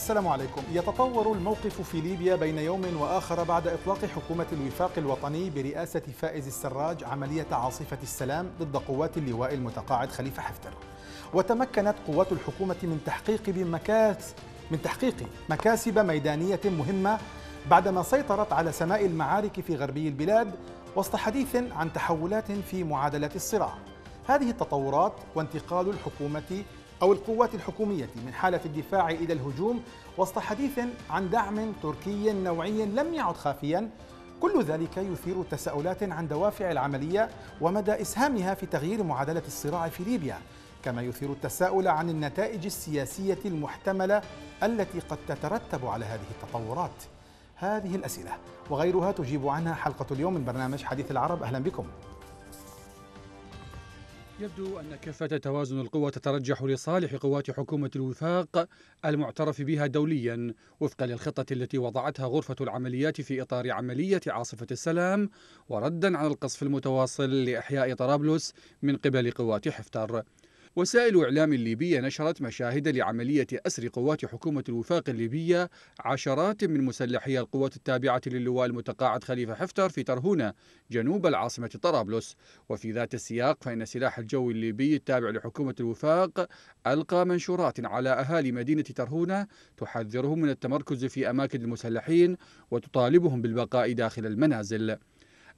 السلام عليكم. يتطور الموقف في ليبيا بين يوم وآخر بعد إطلاق حكومة الوفاق الوطني برئاسة فائز السراج عملية عاصفة السلام ضد قوات اللواء المتقاعد خليفة حفتر. وتمكنت قوات الحكومة من تحقيق بمكاس من تحقيق مكاسب ميدانية مهمة بعدما سيطرت على سماء المعارك في غربي البلاد وسط حديث عن تحولات في معادلة الصراع. هذه التطورات وانتقال الحكومة أو القوات الحكومية من حالة الدفاع إلى الهجوم وسط حديث عن دعم تركي نوعي لم يعد خافيا. كل ذلك يثير تساؤلات عن دوافع العملية ومدى إسهامها في تغيير معادلة الصراع في ليبيا كما يثير التساؤل عن النتائج السياسية المحتملة التي قد تترتب على هذه التطورات. هذه الأسئلة وغيرها تجيب عنها حلقة اليوم من برنامج حديث العرب. أهلا بكم. يبدو أن كفة توازن القوى تترجح لصالح قوات حكومة الوفاق المعترف بها دوليا وفقا للخطة التي وضعتها غرفة العمليات في إطار عملية عاصفة السلام وردا على القصف المتواصل لإحياء طرابلس من قبل قوات حفتر. وسائل إعلام ليبية نشرت مشاهد لعملية أسر قوات حكومة الوفاق الليبية عشرات من مسلحي القوات التابعة للواء المتقاعد خليفة حفتر في ترهونة جنوب العاصمة طرابلس. وفي ذات السياق فإن سلاح الجو الليبي التابع لحكومة الوفاق ألقى منشورات على أهالي مدينة ترهونة تحذرهم من التمركز في أماكن المسلحين وتطالبهم بالبقاء داخل المنازل.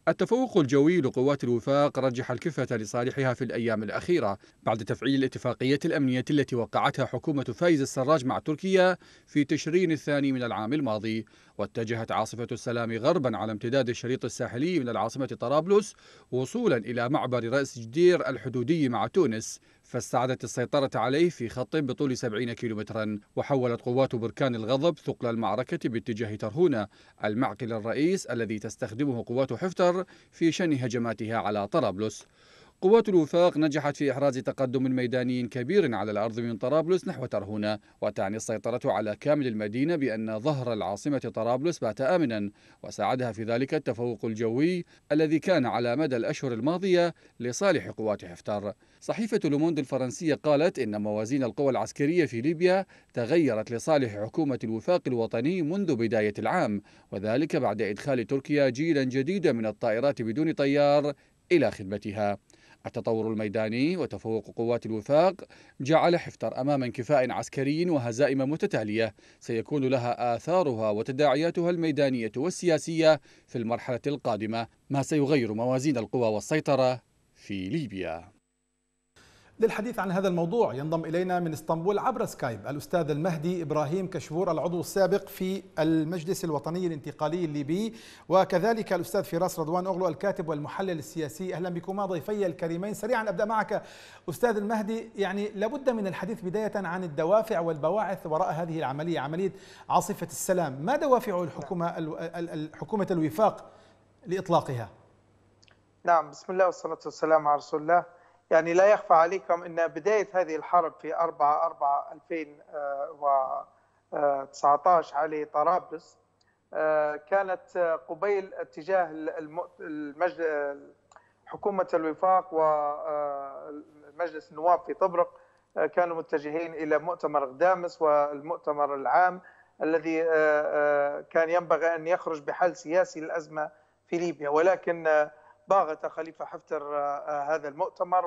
التفوق الجوي لقوات الوفاق رجح الكفة لصالحها في الأيام الأخيرة بعد تفعيل الاتفاقية الأمنية التي وقعتها حكومة فايز السراج مع تركيا في تشرين الثاني من العام الماضي. واتجهت عاصفة السلام غربا على امتداد الشريط الساحلي من العاصمة طرابلس وصولا إلى معبر رأس جدير الحدودي مع تونس فاستعادت السيطرة عليه في خط بطول 70 كيلومترا وحولت قوات بركان الغضب ثقل المعركة باتجاه ترهونة المعقل الرئيس الذي تستخدمه قوات حفتر في شن هجماتها على طرابلس. قوات الوفاق نجحت في إحراز تقدم ميداني كبير على الأرض من طرابلس نحو ترهونة وتعني السيطرة على كامل المدينة بأن ظهر العاصمة طرابلس بات آمنا وساعدها في ذلك التفوق الجوي الذي كان على مدى الأشهر الماضية لصالح قوات حفتر. صحيفة لوموند الفرنسية قالت إن موازين القوى العسكرية في ليبيا تغيرت لصالح حكومة الوفاق الوطني منذ بداية العام وذلك بعد إدخال تركيا جيلا جديدا من الطائرات بدون طيار إلى خدمتها. التطور الميداني وتفوق قوات الوفاق جعل حفتر أمام انكفاء عسكري وهزائم متتالية. سيكون لها آثارها وتداعياتها الميدانية والسياسية في المرحلة القادمة ما سيغير موازين القوى والسيطرة في ليبيا. للحديث عن هذا الموضوع. ينضم إلينا من إسطنبول عبر سكايب الأستاذ المهدي إبراهيم كشفور العضو السابق في المجلس الوطني الانتقالي الليبي. وكذلك الأستاذ فراس رضوان أغلو الكاتب والمحلل السياسي. أهلا بكما ضيفي الكريمين. سريعا أبدأ معك أستاذ المهدي. يعني لابد من الحديث بداية عن الدوافع والبواعث وراء هذه العملية. عملية عاصفة السلام. ما دوافع الحكومة الحكومة الوفاق لإطلاقها؟ نعم بسم الله والصلاة والسلام على رسول الله. يعني لا يخفى عليكم إن بداية هذه الحرب في 4 4 2019 على طرابلس آه، كانت قبيل اتجاه حكومة الوفاق ومجلس النواب في طبرق آه، كانوا متجهين إلى مؤتمر غدامس والمؤتمر العام الذي آه، كان ينبغي أن يخرج بحل سياسي للأزمة في ليبيا. ولكن باغت خليفة حفتر آه، هذا المؤتمر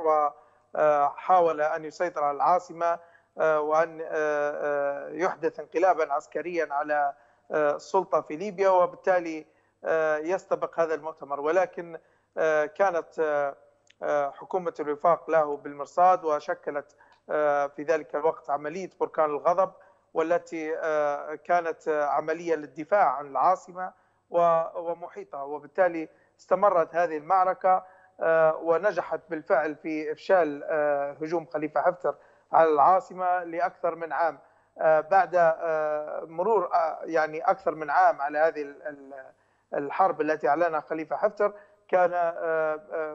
وحاول أن يسيطر على العاصمة آه، وأن آه، يحدث انقلابا عسكريا على السلطة في ليبيا وبالتالي يستبق هذا المؤتمر. ولكن كانت حكومة الوفاق له بالمرصاد وشكلت في ذلك الوقت عملية بركان الغضب والتي كانت عملية للدفاع عن العاصمة ومحيطها. وبالتالي استمرت هذه المعركة آه، ونجحت بالفعل في إفشال آه، هجوم خليفة حفتر على العاصمة لأكثر من عام. آه، بعد مرور يعني أكثر من عام على هذه الحرب التي أعلنها خليفة حفتر كان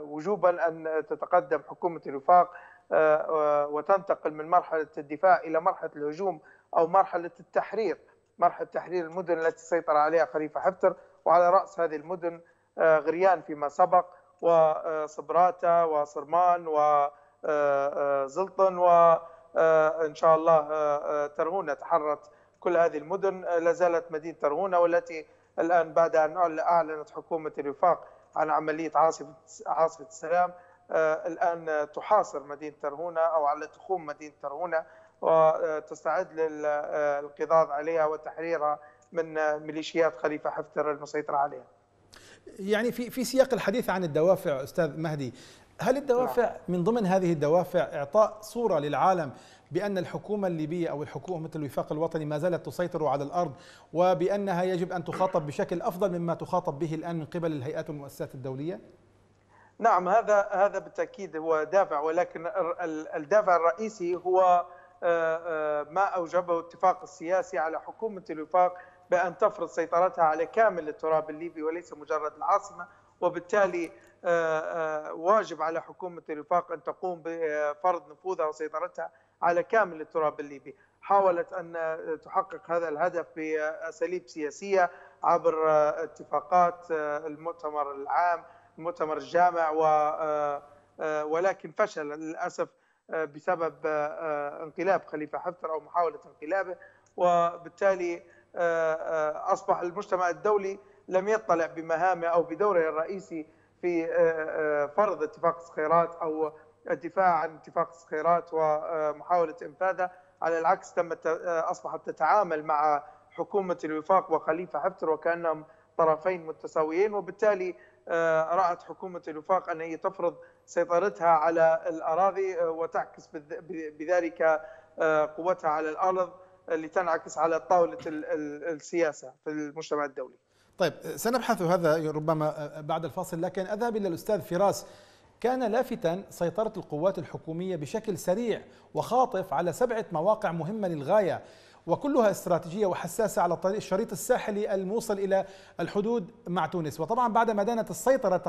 وجوبا أن تتقدم حكومة الوفاق وتنتقل من مرحلة الدفاع إلى مرحلة الهجوم أو مرحلة التحرير مرحلة تحرير المدن التي سيطر عليها خليفة حفتر وعلى رأس هذه المدن غريان فيما سبق وصبراتا وصرمان وزلطن وإن شاء الله ترهونة تحررت كل هذه المدن. لا زالت مدينة ترهونة والتي الآن بعد أن أعلنت حكومة الوفاق عن عملية عاصفة عاصفة السلام الآن تحاصر مدينة ترهونة أو على تخوم مدينة ترهونة وتستعد للقضاء عليها وتحريرها من ميليشيات خليفة حفتر المسيطرة عليها. يعني في في سياق الحديث عن الدوافع أستاذ مهدي هل الدوافع نعم. من ضمن هذه الدوافع إعطاء صورة للعالم بأن الحكومة الليبية أو الحكومة الوفاق الوطني ما زالت تسيطر على الأرض وبأنها يجب أن تخاطب بشكل أفضل مما تخاطب به الآن من قبل الهيئات والمؤسسات الدولية؟ نعم هذا هذا بالتأكيد هو دافع ولكن الدافع الرئيسي هو آه، آه، ما أوجبه الاتفاق السياسي على حكومة الوفاق بأن تفرض سيطرتها على كامل التراب الليبي وليس مجرد العاصمة وبالتالي آه، واجب على حكومة الوفاق أن تقوم بفرض نفوذها وسيطرتها على كامل التراب الليبي. حاولت أن تحقق هذا الهدف بأساليب سياسية عبر اتفاقات المؤتمر العام المؤتمر الجامع و ولكن فشل للأسف بسبب انقلاب خليفة حفتر أو محاولة انقلابه. وبالتالي أصبح المجتمع الدولي لم يطلع بمهامه أو بدوره الرئيسي في فرض اتفاق الصخيرات أو الدفاع عن اتفاق الصخيرات ومحاولة إنفاذه. على العكس تمت أصبحت تتعامل مع حكومة الوفاق وخليفة حفتر وكأنهم طرفين متساويين وبالتالي رأت حكومة الوفاق أن هي تفرض سيطرتها على الأراضي وتعكس بذلك قوتها على الأرض. لتنعكس على طاولة السياسة في المجتمع الدولي. طيب سنبحث هذا ربما بعد الفاصل لكن أذهب إلى الأستاذ فراس. كان لافتا سيطرة القوات الحكومية بشكل سريع وخاطف على سبعة مواقع مهمة للغاية وكلها استراتيجية وحساسة على الطريق الشريط الساحلي الموصل إلى الحدود مع تونس. وطبعا بعد ما دانت السيطرة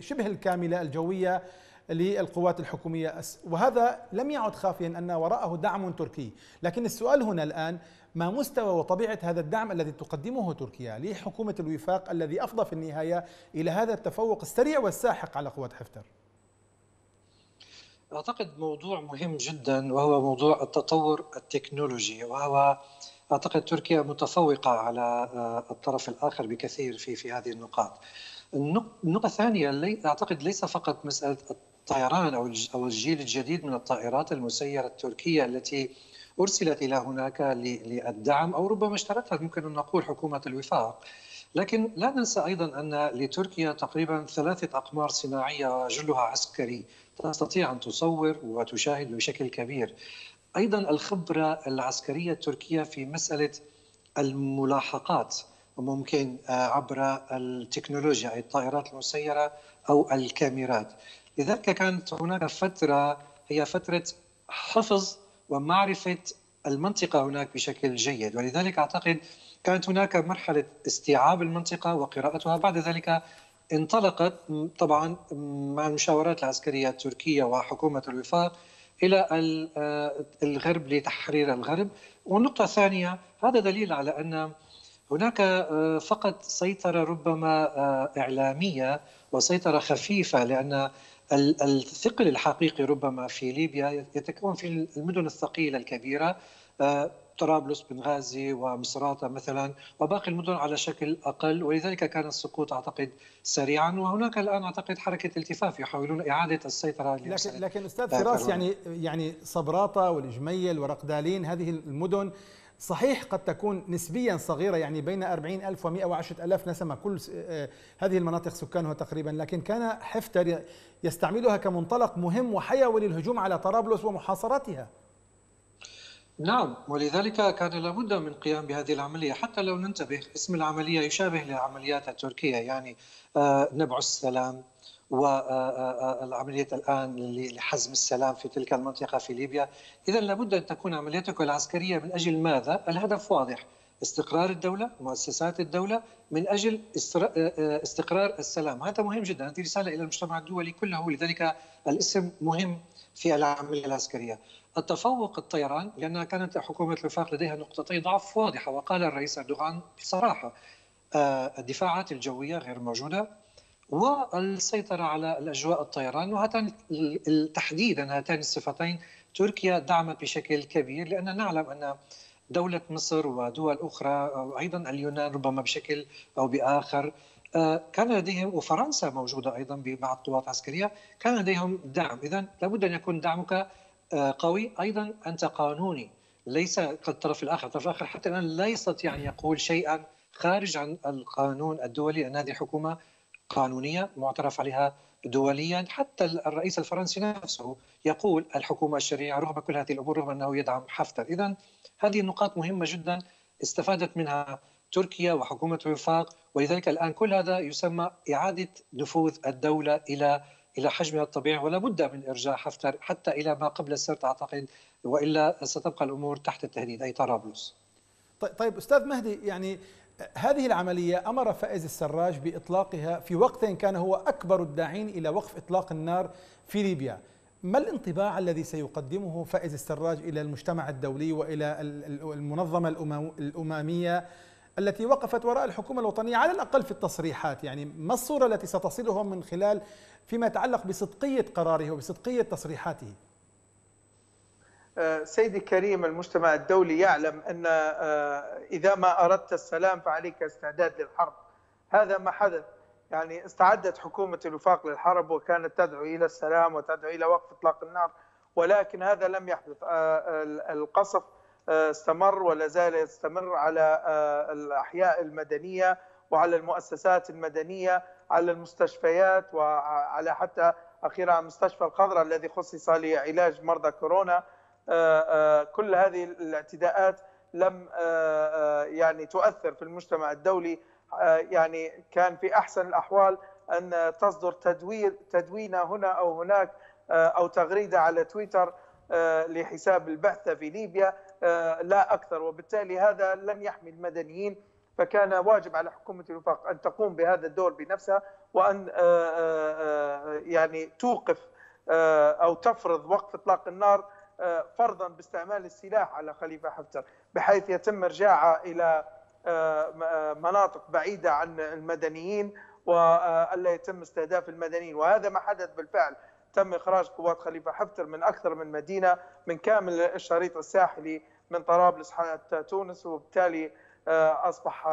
شبه الكاملة الجوية للقوات الحكومية. وهذا لم يعد خافيا أن وراءه دعم تركي. لكن السؤال هنا الآن ما مستوى وطبيعة هذا الدعم الذي تقدمه تركيا لحكومة الوفاق الذي أفضى في النهاية إلى هذا التفوق السريع والساحق على قوات حفتر؟ أعتقد موضوع مهم جدا وهو موضوع التطور التكنولوجي. وهو أعتقد تركيا متفوقة على آه، الطرف الآخر بكثير في في هذه النقاط. النقطة الثانية أعتقد ليس فقط مسألة الطيران أو أو الجيل الجديد من الطائرات المسيرة التركية التي أرسلت إلى هناك للدعم أو ربما اشترتها ممكن أن نقول حكومة الوفاق. لكن لا ننسى أيضا أن لتركيا تقريبا ثلاثة أقمار صناعية جلها عسكري تستطيع أن تصور وتشاهد بشكل كبير. أيضا الخبرة العسكرية التركية في مسألة الملاحقات ممكن آه، عبر التكنولوجيا الطائرات المسيرة أو الكاميرات. لذلك كانت هناك فترة هي فترة حفظ ومعرفة المنطقة هناك بشكل جيد. ولذلك أعتقد كانت هناك مرحلة استيعاب المنطقة وقراءتها. بعد ذلك انطلقت طبعا مع المشاورات العسكرية التركية وحكومة الوفاق إلى آه، الغرب لتحرير الغرب. والنقطة الثانية هذا دليل على أن هناك آه، فقط سيطرة ربما آه، إعلامية وسيطرة خفيفة لأن الثقل الحقيقي ربما في ليبيا يتكون في المدن الثقيلة الكبيرة طرابلس بنغازي ومصراتة مثلا وباقي المدن على شكل أقل ولذلك كان السقوط أعتقد سريعا وهناك الآن أعتقد حركة التفاف يحاولون إعادة السيطرة لكن, لكن أستاذ فراس يعني يعني صبراطة والجميل ورقدالين هذه المدن صحيح قد تكون نسبيا صغيرة يعني بين 40 ألف و 110 ألاف نسمة كل آه، هذه المناطق سكانها تقريبا لكن كان حفتر يستعملها كمنطلق مهم وحيوي للهجوم على طرابلس ومحاصرتها. نعم ولذلك كان لابد من القيام بهذه العملية حتى لو ننتبه اسم العملية يشابه للعمليات التركية يعني آه، نبع السلام والعملية الآن لحزم السلام في تلك المنطقة في ليبيا. إذا لابد أن تكون عملياتك العسكرية من أجل ماذا؟ الهدف واضح. استقرار الدولة مؤسسات الدولة من أجل آه، استقرار السلام. هذا مهم جدا. هذه رسالة إلى المجتمع الدولي كله. لذلك الاسم مهم في العملية العسكرية. التفوق الطيران لأن كانت حكومة الوفاق لديها نقطتي ضعف واضحة وقال الرئيس أردوغان بصراحة آه، الدفاعات الجوية غير موجودة. والسيطرة على الأجواء الطيران وهاتان تحديدا هاتان الصفتين تركيا دعمت بشكل كبير لأن نعلم أن دولة مصر ودول أخرى وأيضا اليونان ربما بشكل أو بآخر آه، كان لديهم وفرنسا موجودة أيضا مع القوات العسكرية كان لديهم دعم. إذا لابد أن يكون دعمك آه، قوي. أيضا أنت قانوني ليس كالطرف الآخر. الطرف الآخر حتى الآن لا يستطيع أن يقول شيئا خارج عن القانون الدولي لأن هذه حكومة قانونية معترف عليها دوليا. حتى الرئيس الفرنسي نفسه يقول الحكومة الشرعية رغم كل هذه الأمور رغم أنه يدعم حفتر إذا هذه النقاط مهمة جدا استفادت منها تركيا وحكومة الوفاق ولذلك الآن كل هذا يسمى إعادة نفوذ الدولة إلى إلى حجمها الطبيعي. ولا بد من إرجاع حفتر حتى إلى ما قبل السرت أعتقد. وإلا ستبقى الأمور تحت التهديد. أي طرابلس طيب, طيب أستاذ مهدي يعني هذه العملية أمر فائز السراج بإطلاقها في وقت كان هو أكبر الداعين إلى وقف إطلاق النار في ليبيا. ما الانطباع الذي سيقدمه فائز السراج إلى المجتمع الدولي وإلى المنظمة الأممية التي وقفت وراء الحكومة الوطنية على الأقل في التصريحات؟ يعني ما الصورة التي ستصلهم من خلال فيما يتعلق بصدقية قراره وبصدقية تصريحاته؟ سيدي الكريم المجتمع الدولي يعلم أن آه، إذا ما أردت السلام فعليك استعداد للحرب. هذا ما حدث. يعني استعدت حكومة الوفاق للحرب وكانت تدعو إلى السلام وتدعو إلى وقف إطلاق النار ولكن هذا لم يحدث. آه، القصف استمر ولا زال يستمر على الأحياء المدنية وعلى المؤسسات المدنية على المستشفيات وعلى حتى أخيرا مستشفى الخضراء الذي خصص لعلاج مرضى كورونا. آه، آه، كل هذه الاعتداءات لم آه، يعني تؤثر في المجتمع الدولي. يعني كان في أحسن الأحوال أن تصدر تدوير تدوينه هنا أو هناك أو تغريدة على تويتر لحساب البعثه في ليبيا لا أكثر. وبالتالي هذا لن يحمي المدنيين فكان واجب على حكومة الوفاق أن تقوم بهذا الدور بنفسها وأن يعني توقف أو تفرض وقف إطلاق النار فرضا باستعمال السلاح على خليفة حفتر بحيث يتم ارجاعها إلى آه، مناطق بعيدة عن المدنيين وألا يتم استهداف المدنيين. وهذا ما حدث بالفعل. تم إخراج قوات خليفة حفتر من أكثر من مدينة من كامل الشريط الساحلي من طرابلس حتى تونس وبالتالي آه، أصبح آه،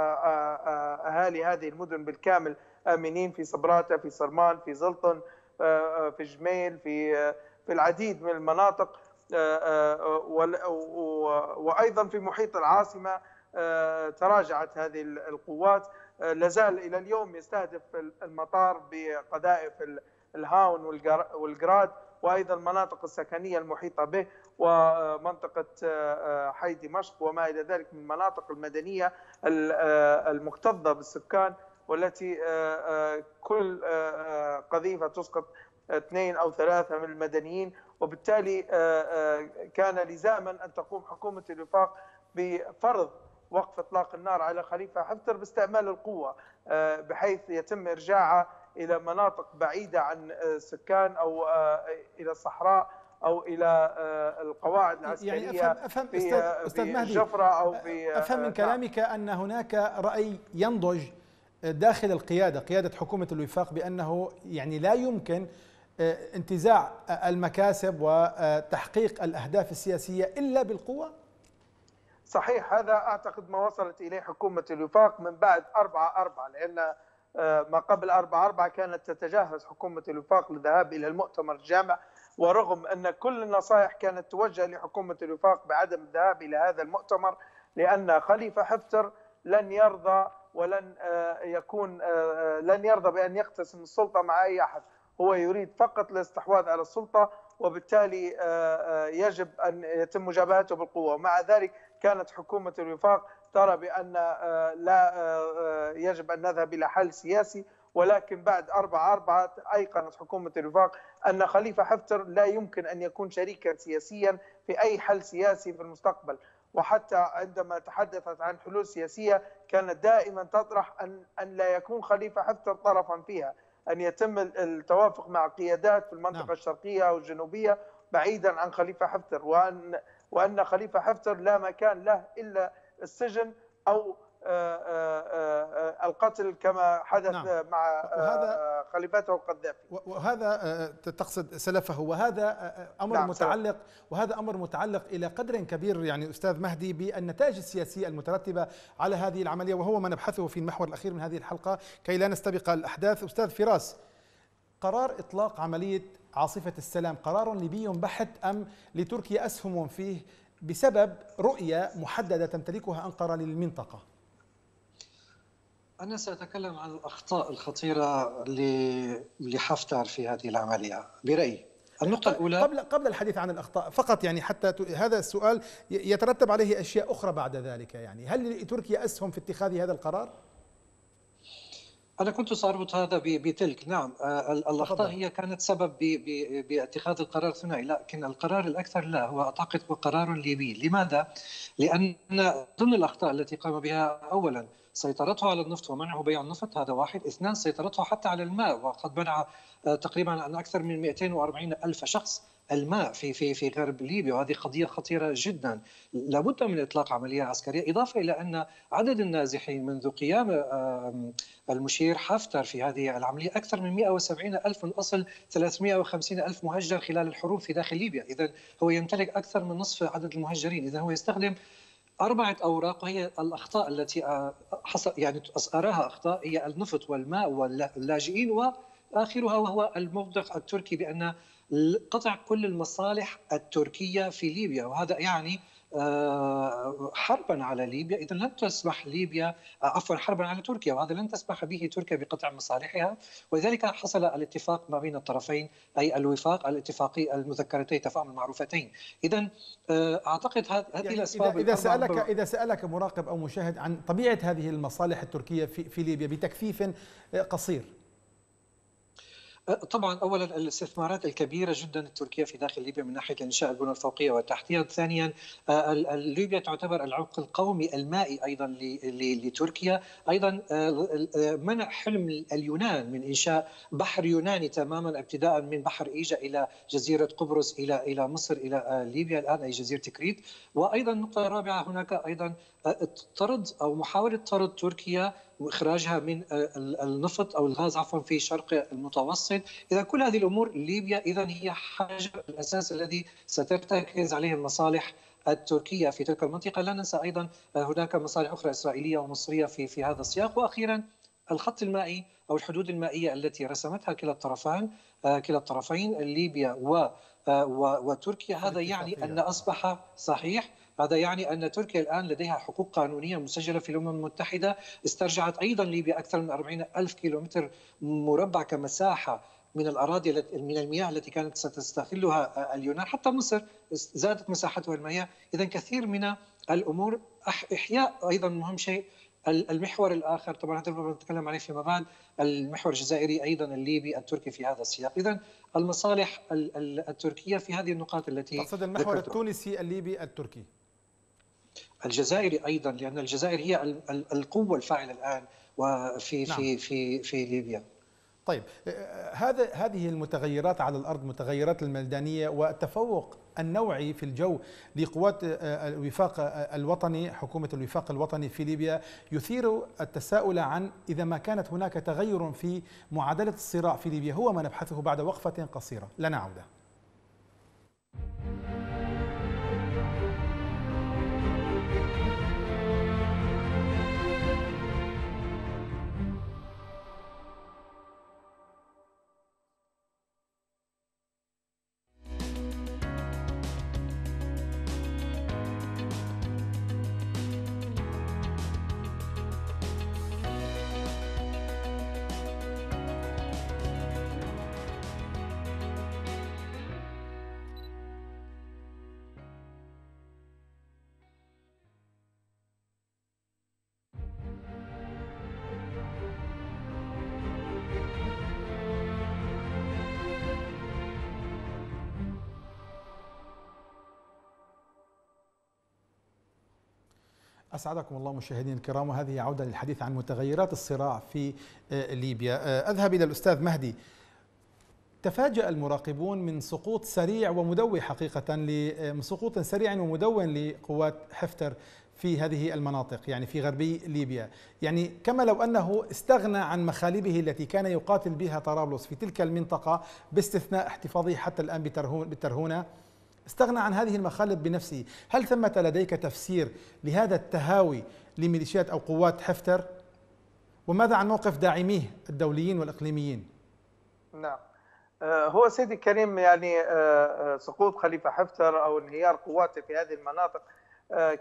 أهالي هذه المدن بالكامل آمنين في صبراته في صرمان في زلطن في جميل في في العديد من المناطق. آه، آه، وأيضا في محيط العاصمة آه، تراجعت هذه القوات. لازال إلى اليوم يستهدف المطار بقذائف الهاون والجراد وأيضا المناطق السكنية المحيطة به ومنطقة حي دمشق وما إلى ذلك من المناطق المدنية المكتظة بالسكان والتي كل قذيفة تسقط اثنين أو ثلاثة من المدنيين. وبالتالي آه، آه، كان لزاما أن تقوم حكومة الوفاق بفرض وقف إطلاق النار على خليفة حفتر باستعمال القوة آه، بحيث يتم إرجاعها إلى مناطق بعيدة عن السكان أو إلى الصحراء أو إلى القواعد العسكريه يعني افهم افهم في أستاذ, مهدي جفره أو في أفهم من كلامك أن هناك رأي ينضج داخل القيادة قيادة حكومة الوفاق بأنه يعني لا يمكن انتزاع المكاسب وتحقيق الأهداف السياسية إلا بالقوة؟ صحيح هذا أعتقد ما وصلت إليه حكومة الوفاق من بعد أربعة أربعة لأن آه، ما قبل أربعة أربعة كانت تتجهز حكومة الوفاق للذهاب إلى المؤتمر الجامع ورغم أن كل النصائح كانت توجه لحكومة الوفاق بعدم الذهاب إلى هذا المؤتمر لأن خليفة حفتر لن يرضى ولن آه، يكون لن يرضى بأن يقتسم السلطة مع أي أحد هو يريد فقط الاستحواذ على السلطة وبالتالي آه، آه، يجب أن يتم مجابهته بالقوة. ومع ذلك كانت حكومة الوفاق ترى بأن آه، لا يجب أن نذهب إلى حل سياسي. ولكن بعد أربعة أربعة أيقنت حكومة الوفاق أن خليفة حفتر لا يمكن أن يكون شريكا سياسيا في أي حل سياسي في المستقبل. وحتى عندما تحدثت عن حلول سياسية كانت دائما تطرح أن, أن لا يكون خليفة حفتر طرفا فيها. أن يتم التوافق مع قيادات في المنطقة نعم. الشرقية أو الجنوبية بعيدا عن خليفة حفتر وان وأن خليفة حفتر لا مكان له إلا السجن أو القتل كما حدث نعم. مع وهذا خليفته القذافي. وهذا تقصد سلفه. وهذا أمر نعم متعلق سلف. وهذا أمر متعلق إلى قدر كبير يعني أستاذ مهدي بالنتائج السياسية المترتبة على هذه العملية. وهو ما نبحثه في المحور الأخير من هذه الحلقة كي لا نستبق الأحداث. أستاذ فراس قرار إطلاق عملية عاصفة السلام قرار ليبي بحت أم لتركيا أسهم فيه بسبب رؤية محددة تمتلكها أنقرة للمنطقة؟ أنا سأتكلم عن الأخطاء الخطيرة لحفتر في هذه العملية. برأيي النقطة الأولى قبل قبل الحديث عن الأخطاء فقط يعني حتى هذا السؤال يترتب عليه أشياء أخرى بعد ذلك يعني. هل لتركيا أسهم في اتخاذ هذا القرار؟ أنا كنت سأربط هذا بتلك. نعم آه، الأخطاء هي كانت سبب باتخاذ القرار الثنائي لكن القرار الأكثر لا هو أعتقد هو قرار ليبي لماذا؟ لأن ضمن الأخطاء التي قام بها أولا سيطرته على النفط ومنعه بيع النفط هذا واحد. اثنان سيطرته حتى على الماء. وقد منع آه، تقريبا عن أكثر من 240 ألف شخص الماء في في في غرب ليبيا. وهذه قضية خطيرة جدا. لابد من إطلاق عملية عسكرية إضافة إلى أن عدد النازحين منذ قيام المشير حفتر في هذه العملية أكثر من 170 ألف من اصل 350 ألف مهجر خلال الحروب في داخل ليبيا. اذا هو يمتلك أكثر من نصف عدد المهجرين. اذا هو يستخدم أربعة أوراق وهي الأخطاء التي آه، حصل يعني أراها أخطاء هي النفط والماء واللاجئين وآخرها وهو الموضع التركي بأن قطع كل المصالح التركية في ليبيا. وهذا يعني حربا على ليبيا. اذا لن تسمح ليبيا آه، عفوا حربا على تركيا. وهذا لن تسمح به تركيا بقطع مصالحها. ولذلك حصل الاتفاق ما بين الطرفين أي الوفاق الاتفاقي المذكرتين تفاهم المعروفتين. اذا آه، أعتقد هذه يعني الأسباب اذا سالك إذا سألك مراقب أو مشاهد عن طبيعة هذه المصالح التركية في, في ليبيا بتكثيف قصير. طبعا اولا الاستثمارات الكبيرة جدا التركيه في داخل ليبيا من ناحية إنشاء البنى الفوقية والتحتية، ثانيا آه، ليبيا تعتبر العمق القومي المائي أيضا لتركيا، أيضا آه، آه، منع حلم اليونان من إنشاء بحر يوناني تماما ابتداء من بحر إيجا إلى جزيرة قبرص إلى إلى مصر إلى ليبيا الآن أي جزيرة كريت، وأيضا النقطه الرابعه هناك أيضا طرد أو محاولة طرد تركيا وإخراجها من النفط أو الغاز عفوا في شرق المتوسط، إذا كل هذه الأمور ليبيا اذا هي حاجة الأساس الذي سترتكز عليه المصالح التركية في تلك المنطقة، لا ننسى أيضا هناك مصالح أخرى إسرائيلية ومصرية في في هذا السياق، وأخيرا الخط المائي أو الحدود المائية التي رسمتها كلا الطرفان كلا الطرفين ليبيا و وتركيا. هذا يعني أن أصبح صحيح هذا يعني أن تركيا الآن لديها حقوق قانونية مسجلة في الأمم المتحدة. استرجعت أيضا ليبيا أكثر من 40 ألف كيلومتر مربع كمساحة من الأراضي من المياه التي كانت ستستغلها اليونان حتى مصر. زادت مساحتها المياه. إذا كثير من الأمور إحياء أيضا مهم شيء. المحور الآخر طبعا هذا نتكلم عليه فيما بعد. المحور الجزائري أيضا الليبي التركي في هذا السياق. اذا المصالح التركية في هذه النقاط التي تقصد المحور التونسي الليبي التركي. الجزائري أيضا لأن الجزائر هي القوة الفاعلة الآن وفي نعم. في في في ليبيا. طيب هذا هذه المتغيرات على الأرض متغيرات الميدانية والتفوق النوعي في الجو لقوات الوفاق الوطني حكومة الوفاق الوطني في ليبيا يثير التساؤل عن إذا ما كانت هناك تغير في معادلة الصراع في ليبيا هو ما نبحثه بعد وقفة قصيرة. لنا أسعدكم الله مشاهدينا الكرام وهذه عودة للحديث عن متغيرات الصراع في آه، ليبيا. آه، أذهب إلى الأستاذ مهدي. تفاجأ المراقبون من سقوط سريع ومدوي حقيقة من سقوط سريع ومدون لقوات حفتر في هذه المناطق يعني في غربي ليبيا. يعني كما لو أنه استغنى عن مخالبه التي كان يقاتل بها طرابلس في تلك المنطقة باستثناء احتفاظه حتى الآن بالترهونة استغنى عن هذه المخالب بنفسه. هل ثمة لديك تفسير لهذا التهاوي لميليشيات أو قوات حفتر؟ وماذا عن موقف داعميه الدوليين والإقليميين؟ نعم. آه، هو سيدي الكريم يعني آه، آه، سقوط خليفة حفتر أو انهيار قواته في هذه المناطق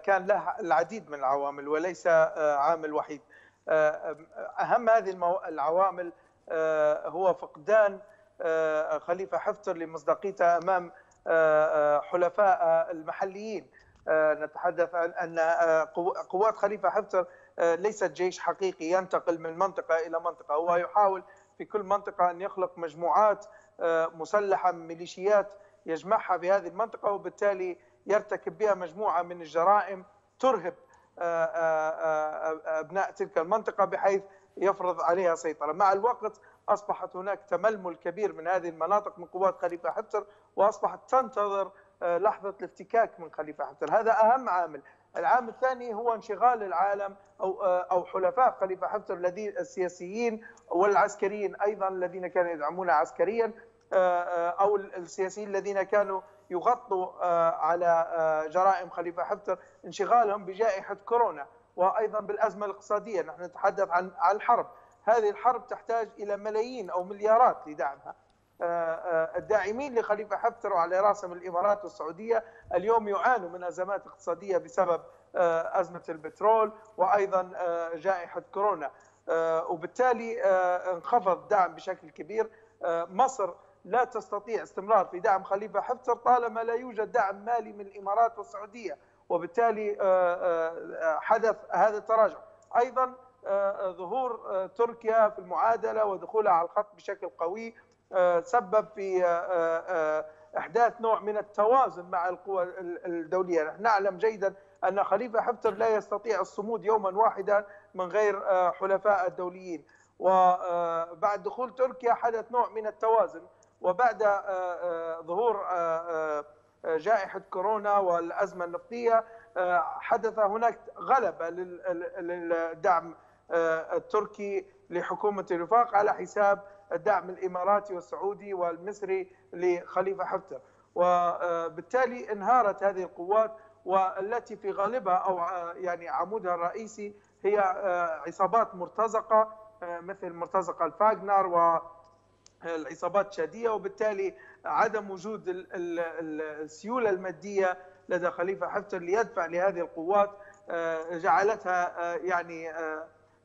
كان له العديد من العوامل وليس عامل وحيد. أهم هذه العوامل هو فقدان خليفة حفتر لمصداقيته أمام حلفاء المحليين. نتحدث عن أن قوات خليفة حفتر ليست جيش حقيقي ينتقل من منطقة إلى منطقة. هو يحاول في كل منطقة أن يخلق مجموعات مسلحة ميليشيات يجمعها في هذه المنطقة وبالتالي يرتكب بها مجموعة من الجرائم ترهب أبناء تلك المنطقة بحيث يفرض عليها سيطرة. مع الوقت أصبحت هناك تململ كبير من هذه المناطق من قوات خليفة حفتر وأصبحت تنتظر لحظة الافتكاك من خليفة حفتر هذا أهم عامل. العامل الثاني هو انشغال العالم أو أو حلفاء خليفة حفتر الذين السياسيين والعسكريين أيضا الذين كانوا يدعمون عسكريا أو السياسيين الذين كانوا يغطوا على جرائم خليفة حفتر انشغالهم بجائحة كورونا وأيضا بالأزمة الاقتصادية. نحن نتحدث عن عن الحرب. هذه الحرب تحتاج إلى ملايين أو مليارات لدعمها. الداعمين لخليفة حفتر وعلى رأسهم الإمارات والسعودية اليوم يعانوا من أزمات اقتصادية بسبب أزمة البترول وأيضا جائحة كورونا. وبالتالي انخفض الدعم بشكل كبير. مصر لا تستطيع استمرار في دعم خليفة حفتر طالما لا يوجد دعم مالي من الإمارات والسعودية. وبالتالي حدث هذا التراجع. أيضا ظهور تركيا في المعادلة ودخولها على الخط بشكل قوي. سبب في إحداث نوع من التوازن مع القوى الدولية، نحن نعلم جيدا أن خليفة حفتر لا يستطيع الصمود يوما واحدا من غير حلفاء الدوليين، وبعد دخول تركيا حدث نوع من التوازن. وبعد ظهور جائحة كورونا والأزمة النفطية حدث هناك غلبه للدعم التركي لحكومة الوفاق على حساب الدعم الإماراتي والسعودي والمصري لخليفة حفتر. وبالتالي انهارت هذه القوات والتي في غالبها أو يعني عمودها الرئيسي هي عصابات مرتزقة مثل مرتزقة الفاغنر و العصابات الشادية. وبالتالي عدم وجود السيولة المادية لدى خليفة حفتر ليدفع لهذه القوات جعلتها يعني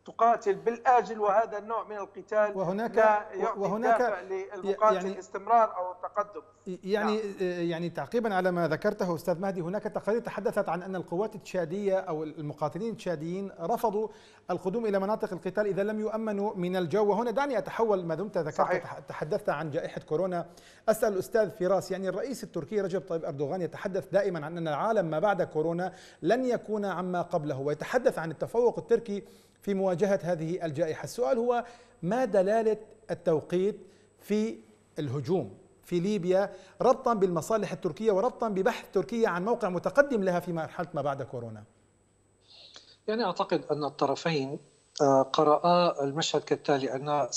تقاتل بالآجل وهذا النوع من القتال وهناك لا يعطي وهناك للمقاتل يعني الاستمرار أو التقدم يعني نعم. يعني تعقيبا على ما ذكرته أستاذ مهدي هناك تقارير تحدثت عن أن القوات التشادية أو المقاتلين التشاديين رفضوا القدوم إلى مناطق القتال إذا لم يؤمنوا من الجو وهنا دعني أتحول ما دمت ذكرت صحيح. تحدثت عن جائحة كورونا أسأل الاستاذ فراس يعني الرئيس التركي رجب طيب أردوغان يتحدث دائما عن أن العالم ما بعد كورونا لن يكون عما قبله ويتحدث عن التفوق التركي في مواجهة هذه الجائحة. السؤال هو ما دلالة التوقيت في الهجوم في ليبيا ربطا بالمصالح التركية وربطا ببحث تركيا عن موقع متقدم لها في مرحلة ما بعد كورونا؟ يعني أعتقد أن الطرفين قرأ المشهد كالتالي أن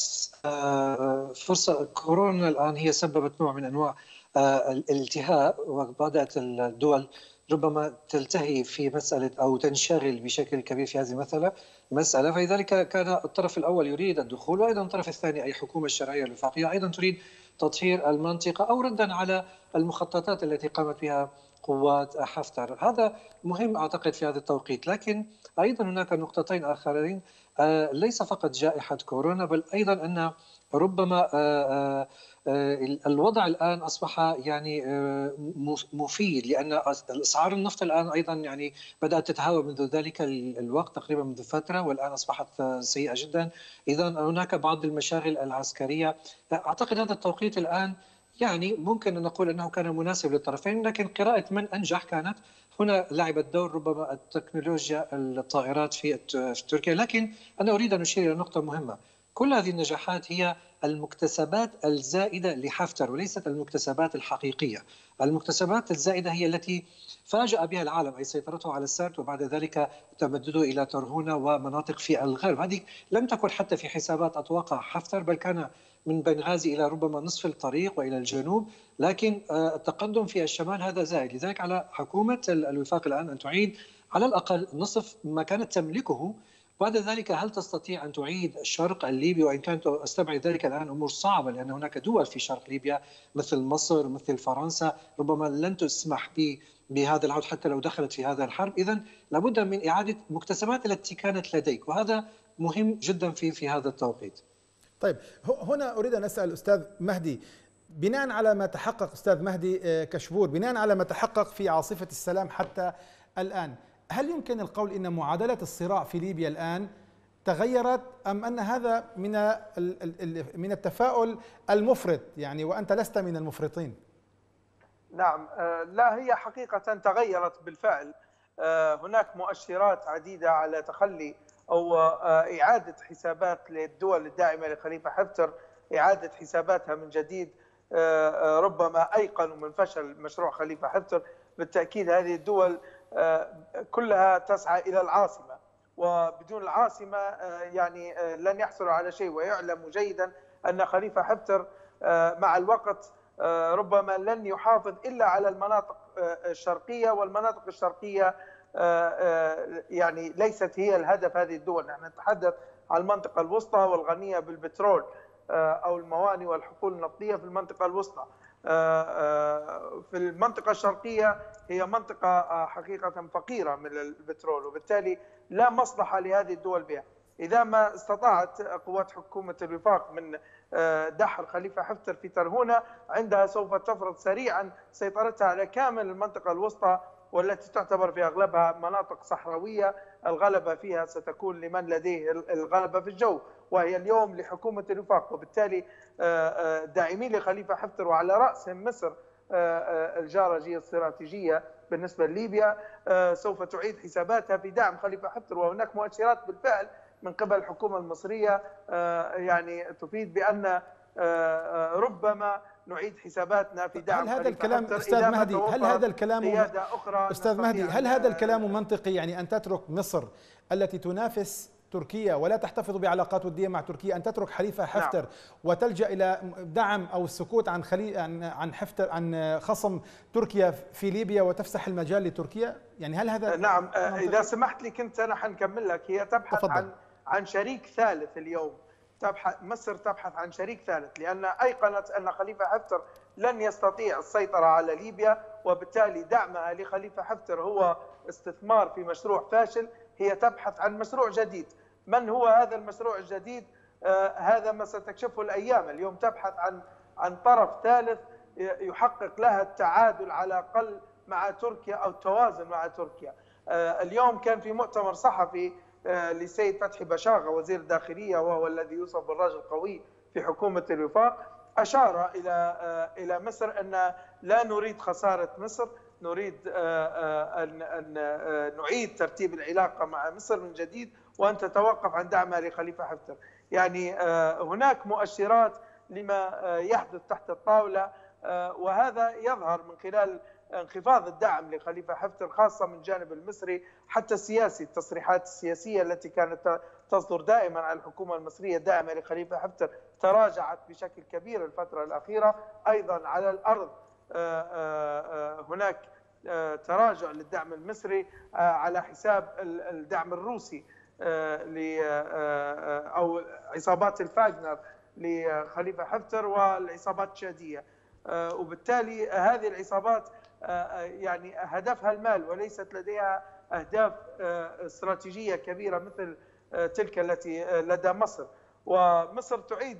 فرصة كورونا الآن هي سببت نوع من أنواع الالتهاء وبدأت الدول ربما تلتهي في مسألة أو تنشغل بشكل كبير في هذه المسألة. مسألة فلذلك كان الطرف الأول يريد الدخول وأيضا الطرف الثاني أي حكومة الشرعية الوفاقية أيضا تريد تطهير المنطقة أو ردا على المخططات التي قامت بها قوات حفتر. هذا مهم أعتقد في هذا التوقيت لكن أيضا هناك نقطتين آخرين. ليس فقط جائحة كورونا بل أيضا أن ربما آه، الوضع الآن أصبح يعني آه، مفيد لأن اسعار النفط الآن أيضا يعني بدأت تتهاوى منذ ذلك الوقت تقريبا منذ فترة والآن أصبحت سيئة جدا. اذا هناك بعض المشاغل العسكرية. أعتقد هذا التوقيت الآن يعني ممكن أن نقول أنه كان مناسب للطرفين لكن قراءة من أنجح كانت هنا لعبت دور ربما التكنولوجيا الطائرات في تركيا. لكن أنا أريد أن أشير إلى نقطة مهمة. كل هذه النجاحات هي المكتسبات الزائدة لحفتر وليست المكتسبات الحقيقية. المكتسبات الزائدة هي التي فاجأ بها العالم أي سيطرته على السرد وبعد ذلك تمدده إلى ترهونة ومناطق في الغرب. هذه لم تكن حتى في حسابات أطواق حفتر بل كان من بنغازي إلى ربما نصف الطريق وإلى الجنوب. لكن آه، التقدم في الشمال هذا زائد. لذلك على حكومة الوفاق الآن أن تعيد على الأقل نصف ما كانت تملكه بعد ذلك هل تستطيع أن تعيد الشرق الليبي؟ وإن كانت أستبعد ذلك الآن أمور صعبة لأن هناك دول في شرق ليبيا مثل مصر مثل فرنسا ربما لن تسمح بهذا العود حتى لو دخلت في هذا الحرب. إذا لابد من إعادة مكتسبات التي كانت لديك وهذا مهم جدا في في هذا التوقيت. طيب هنا أريد أن أسأل أستاذ مهدي. بناء على ما تحقق أستاذ مهدي آه، كشبور بناء على ما تحقق في عاصفة السلام حتى الآن هل يمكن القول إن معادلة الصراع في ليبيا الآن تغيرت أم أن هذا من من التفاؤل المفرط؟ يعني وأنت لست من المفرطين؟ نعم آه، لا هي حقيقة تغيرت بالفعل. آه، هناك مؤشرات عديدة على تخلي أو آه، إعادة حسابات للدول الداعمة لخليفة حفتر إعادة حساباتها من جديد. ربما أيقنوا من فشل مشروع خليفة حفتر. بالتأكيد هذه الدول كلها تسعى إلى العاصمة. وبدون العاصمة آه، يعني آه، لن يحصلوا على شيء. ويعلم جيدا أن خليفة حفتر مع الوقت ربما لن يحافظ إلا على المناطق الشرقية. والمناطق الشرقية يعني ليست هي الهدف هذه الدول. نحن نتحدث عن المنطقة الوسطى والغنية بالبترول أو الموانئ والحقول النفطية في المنطقة الوسطى. في المنطقة الشرقية هي منطقة آه، حقيقة فقيرة من البترول وبالتالي لا مصلحة لهذه الدول بها. إذا ما استطاعت قوات حكومة الوفاق من آه، دحر خليفة حفتر في ترهونة عندها سوف تفرض سريعا سيطرتها على كامل المنطقة الوسطى والتي تعتبر في أغلبها مناطق صحراوية. الغلبة فيها ستكون لمن لديه الغلبة في الجو وهي اليوم لحكومة الوفاق. وبالتالي آه، داعمين لخليفة حفتر وعلى رأسهم مصر آه، آه، الجاره الاستراتيجية بالنسبة لليبيا آه، سوف تعيد حساباتها في دعم خليفة حفتر وهناك مؤشرات بالفعل من قبل الحكومة المصرية يعني تفيد بأن ربما نعيد حساباتنا في دعم هل هذا الكلام أستاذ مهدي هل هذا الكلام أخرى أستاذ مهدي هل هذا الكلام منطقي يعني أن تترك مصر التي تنافس تركيا ولا تحتفظ بعلاقات ودية مع تركيا أن تترك حليفة نعم. حفتر نعم. وتلجأ إلى دعم أو السكوت عن خلي عن عن حفتر عن خصم تركيا في ليبيا وتفسح المجال لتركيا يعني هل هذا نعم منطقي؟ إذا سمحت لي كنت أنا حنكمل لك هي تبحث تفضل. عن عن شريك ثالث اليوم تبحث مصر تبحث عن شريك ثالث لأن أيقنت أن خليفة حفتر لن يستطيع السيطرة على ليبيا وبالتالي دعمها لخليفة حفتر هو استثمار في مشروع فاشل هي تبحث عن مشروع جديد من هو هذا المشروع الجديد؟ آه، هذا ما ستكشفه الأيام. اليوم تبحث عن عن طرف ثالث يحقق لها التعادل على الأقل مع تركيا أو التوازن مع تركيا. آه، اليوم كان في مؤتمر صحفي آه، لسيد فتحي بشاغة وزير الداخلية وهو الذي يوصف بالرجل القوي في حكومة الوفاق أشار إلى إلى مصر أن لا نريد خسارة مصر نريد أن نعيد ترتيب العلاقة مع مصر من جديد وأن تتوقف عن دعمها لخليفة حفتر يعني آه، هناك مؤشرات لما آه، يحدث تحت الطاولة آه، وهذا يظهر من خلال انخفاض الدعم لخليفة حفتر خاصة من الجانب المصري حتى السياسي التصريحات السياسية التي كانت تصدر دائما عن الحكومة المصرية الداعمة لخليفة حفتر تراجعت بشكل كبير الفترة الأخيرة. أيضا على الأرض هناك تراجع للدعم المصري على حساب الدعم الروسي. أو عصابات الفاجنر لخليفة حفتر والعصابات الشاديه وبالتالي هذه العصابات يعني هدفها المال وليست لديها أهداف استراتيجية كبيرة مثل تلك التي لدى مصر. ومصر تعيد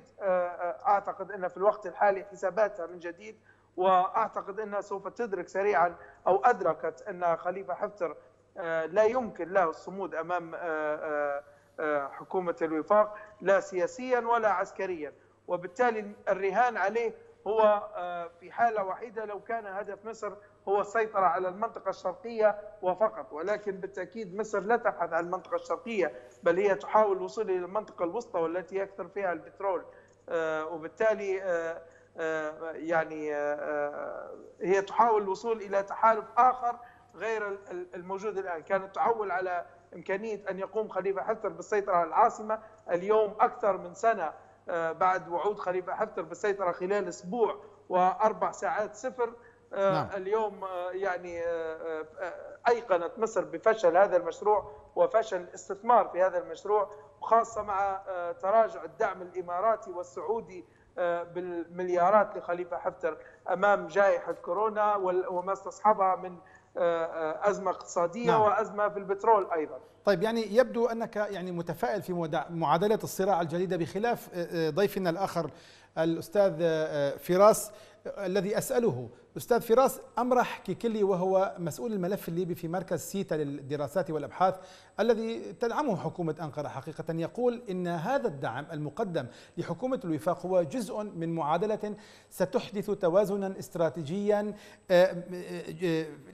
أعتقد أن في الوقت الحالي حساباتها من جديد. وأعتقد أنها سوف تدرك سريعا أو أدركت أن خليفة حفتر آه، لا يمكن له الصمود أمام آه، آه، حكومة الوفاق لا سياسيا ولا عسكريا. وبالتالي الرهان عليه هو في حالة وحيدة لو كان هدف مصر هو السيطرة على المنطقة الشرقية وفقط. ولكن بالتأكيد مصر لا تبحث عن المنطقة الشرقية بل هي تحاول الوصول إلى المنطقة الوسطى والتي يكثر فيها البترول. وبالتالي يعني هي تحاول الوصول إلى تحالف آخر غير الموجود الآن، كانت تعول على إمكانية أن يقوم خليفة حفتر بالسيطرة على العاصمة، اليوم أكثر من سنة بعد وعود خليفة حفتر بالسيطرة خلال أسبوع وأربع ساعات صفر نعم. اليوم يعني أيقنت مصر بفشل هذا المشروع وفشل الاستثمار في هذا المشروع وخاصة مع تراجع الدعم الإماراتي والسعودي بالمليارات لخليفة حفتر أمام جائحة كورونا وما استصحبها من أزمة اقتصادية نعم. وأزمة في البترول أيضا. طيب يعني يبدو أنك يعني متفائل في معادلة الصراع الجديدة بخلاف ضيفنا الآخر الأستاذ فراس الذي أسأله أستاذ فراس أمرح كيكلي وهو مسؤول الملف الليبي في مركز سيتا للدراسات والأبحاث الذي تدعمه حكومة أنقرة حقيقة. يقول إن هذا الدعم المقدم لحكومة الوفاق هو جزء من معادلة ستحدث توازنا استراتيجيا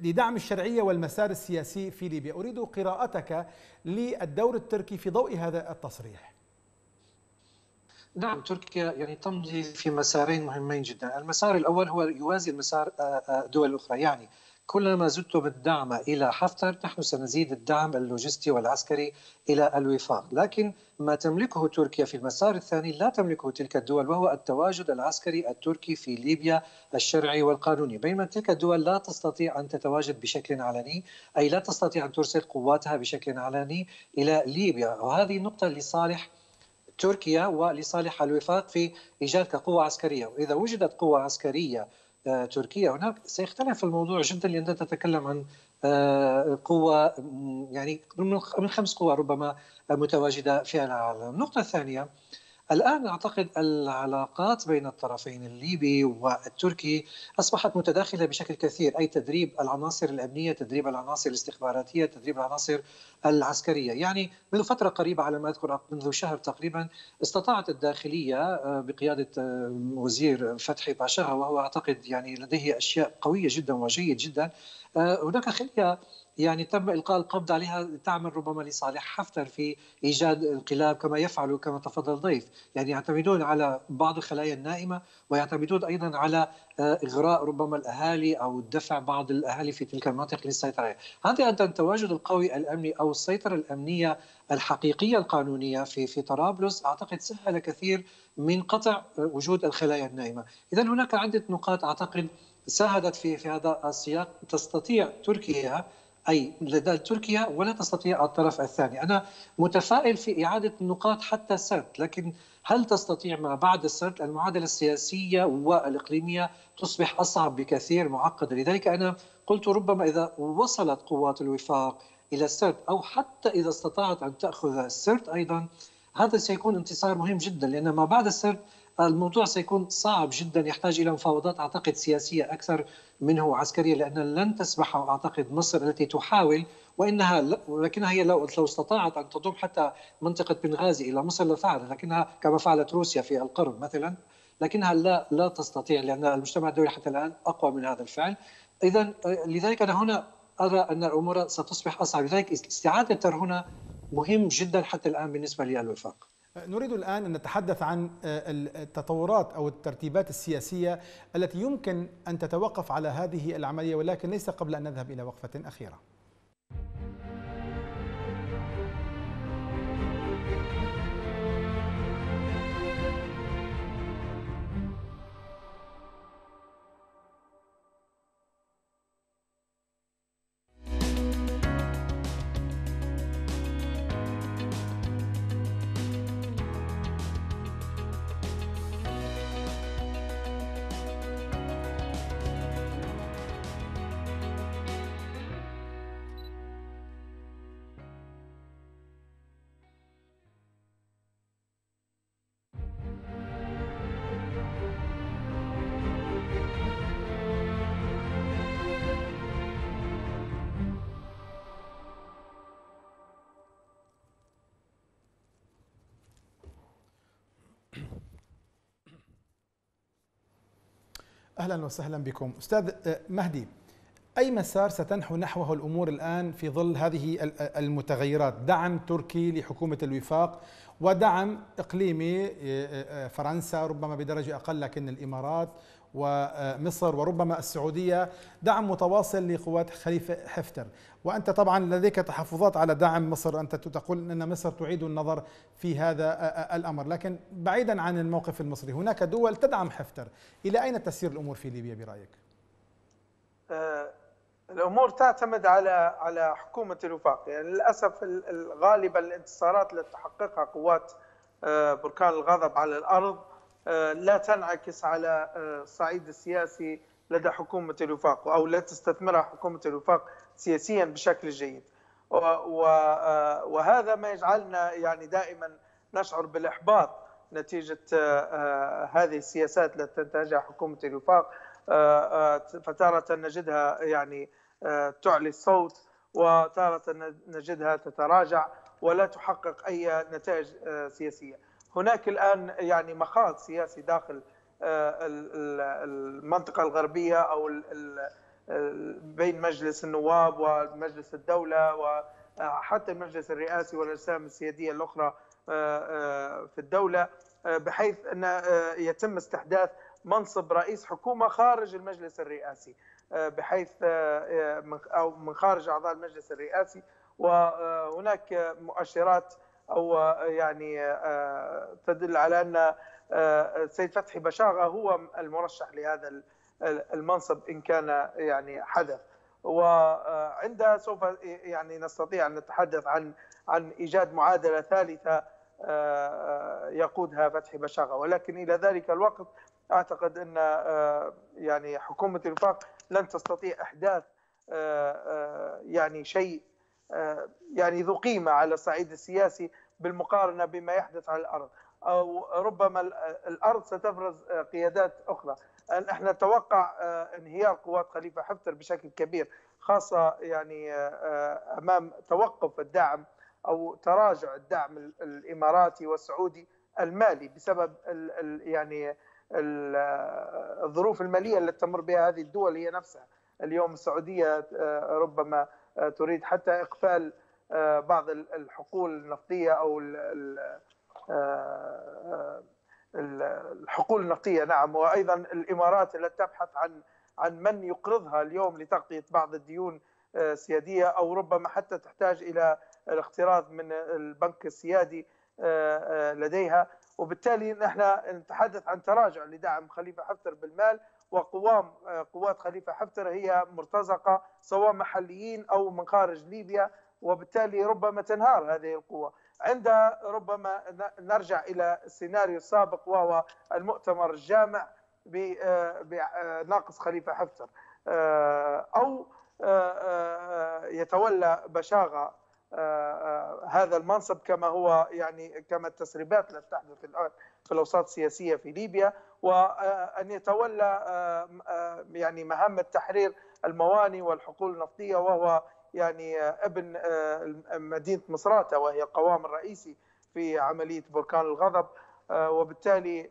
لدعم الشرعية والمسار السياسي في ليبيا. أريد قراءتك للدور التركي في ضوء هذا التصريح. نعم تركيا يعني تمضي في مسارين مهمين جدا. المسار الأول هو يوازي المسار الدول الأخرى. يعني كلما زدتم الدعم إلى حفتر نحن سنزيد الدعم اللوجستي والعسكري إلى الوفاق. لكن ما تملكه تركيا في المسار الثاني لا تملكه تلك الدول وهو التواجد العسكري التركي في ليبيا الشرعي والقانوني. بينما تلك الدول لا تستطيع أن تتواجد بشكل علني أي لا تستطيع أن ترسل قواتها بشكل علني إلى ليبيا. وهذه النقطة لصالح تركيا ولصالح الوفاق في إيجاد كقوة عسكرية، وإذا وجدت قوة عسكرية تركيا هناك سيختلف الموضوع جدا لأن تتكلم عن قوة يعني من خمس قوى ربما متواجدة في العالم. النقطة الثانية الآن أعتقد العلاقات بين الطرفين الليبي والتركي أصبحت متداخلة بشكل كثير أي تدريب العناصر الأمنية تدريب العناصر الاستخباراتية تدريب العناصر العسكرية. يعني منذ فترة قريبة على ما أذكر منذ شهر تقريبا استطاعت الداخلية بقيادة وزير فتحي باشاها وهو أعتقد يعني لديه أشياء قوية جدا وجيد جدا. هناك خلية يعني تم إلقاء القبض عليها تعمل ربما لصالح حفتر في إيجاد انقلاب كما يفعل كما تفضل الضيف، يعني يعتمدون على بعض الخلايا النائمة ويعتمدون أيضا على آه، إغراء ربما الأهالي أو دفع بعض الأهالي في تلك المناطق للسيطرة. هذا أن التواجد القوي الأمني أو السيطرة الأمنية الحقيقية القانونية في في طرابلس. أعتقد سهل كثير من قطع وجود الخلايا النائمة، اذا هناك عدة نقاط أعتقد ساعدت في في هذا السياق تستطيع تركيا أي لدى تركيا ولا تستطيع الطرف الثاني. أنا متفائل في إعادة النقاط حتى السرد لكن هل تستطيع ما بعد السرد؟ المعادلة السياسية والإقليمية تصبح أصعب بكثير معقدة. لذلك أنا قلت ربما إذا وصلت قوات الوفاق إلى السرد أو حتى إذا استطاعت أن تأخذ السرد أيضا هذا سيكون انتصار مهم جدا لأن ما بعد السرد الموضوع سيكون صعب جدا يحتاج إلى مفاوضات أعتقد سياسية أكثر منه عسكريه لأن لن تسمح أعتقد مصر التي تحاول وإنها ولكنها هي لو لو استطاعت أن تضم حتى منطقة بنغازي إلى مصر لفعلت لكنها كما فعلت روسيا في القرن مثلا لكنها لا لا تستطيع لأن المجتمع الدولي حتى الآن أقوى من هذا الفعل. اذا لذلك أنا هنا أرى أن الأمور ستصبح أصعب لذلك استعادة هنا مهم جدا حتى الآن بالنسبة للوفاق. نريد الآن أن نتحدث عن آه، التطورات أو الترتيبات السياسية التي يمكن أن تتوقف على هذه العملية ولكن ليس قبل أن نذهب إلى وقفة أخيرة. أهلا وسهلا بكم. أستاذ آه، مهدي أي مسار ستنحو نحوه الأمور الآن في ظل هذه المتغيرات؟ دعم تركي لحكومة الوفاق ودعم إقليمي آه، آه، فرنسا ربما بدرجة أقل لكن الإمارات ومصر وربما السعودية دعم متواصل لقوات خليفة حفتر وأنت طبعا لديك تحفظات على دعم مصر. أنت تقول أن مصر تعيد النظر في هذا الأمر. لكن بعيدا عن الموقف المصري هناك دول تدعم حفتر إلى أين تسير الأمور في ليبيا برأيك؟ آه، الأمور تعتمد على على حكومة الوفاق. يعني للأسف غالبا الانتصارات التي تحققها قوات آه، بركان الغضب على الأرض لا تنعكس على الصعيد السياسي لدى حكومة الوفاق أو لا تستثمرها حكومة الوفاق سياسيا بشكل جيد. وهذا ما يجعلنا يعني دائما نشعر بالإحباط نتيجة هذه السياسات التي تنتهجها حكومة الوفاق. آه، آه، فتارة نجدها يعني آه، تعلي الصوت وتارة نجدها تتراجع ولا تحقق أي نتائج سياسية. هناك الآن يعني مخاض سياسي داخل المنطقة الغربية أو بين مجلس النواب ومجلس الدولة وحتى المجلس الرئاسي والأجسام السيادية الأخرى في الدولة بحيث أن يتم استحداث منصب رئيس حكومة خارج المجلس الرئاسي آه، بحيث آه، آه، أو من خارج أعضاء المجلس الرئاسي. وهناك مؤشرات أو يعني تدل على أن السيد فتحي بشاغه هو المرشح لهذا المنصب إن كان يعني حدث وعندها سوف يعني نستطيع أن نتحدث عن عن إيجاد معادلة ثالثة يقودها فتحي بشاغه ولكن إلى ذلك الوقت أعتقد أن آه، يعني حكومة الوفاق لن تستطيع إحداث آه، آه، يعني شيء يعني ذو قيمة على الصعيد السياسي بالمقارنة بما يحدث على الأرض. أو ربما الأرض ستفرز قيادات أخرى. إحنا نتوقع انهيار قوات خليفة حفتر بشكل كبير خاصة يعني أمام توقف الدعم أو تراجع الدعم الإماراتي والسعودي المالي بسبب يعني الظروف المالية التي تمر بها هذه الدول هي نفسها. اليوم السعودية آه، ربما آه، تريد حتى إقفال آه، بعض الحقول النفطيه أو الحقول النفطيه نعم. وأيضا الإمارات التي تبحث عن عن من يقرضها اليوم لتغطية بعض الديون السيادية أو ربما حتى تحتاج إلى الاقتراض من البنك السيادي لديها. وبالتالي نحن نتحدث عن تراجع لدعم خليفة حفتر بالمال وقوام آه، قوات خليفة حفتر هي مرتزقة سواء محليين أو من خارج ليبيا وبالتالي ربما تنهار هذه القوة. عندها ربما نرجع إلى السيناريو السابق وهو المؤتمر الجامع بناقص آه، خليفة حفتر. آه، أو يتولى بشاغة آه، آه، هذا المنصب كما هو يعني كما التسريبات التي تحدث الآن. في الأوساط السياسية في ليبيا وأن يتولى آه، يعني مهام التحرير المواني والحقول النفطية وهو يعني ابن مدينة مصراته وهي القوام الرئيسي في عملية بركان الغضب وبالتالي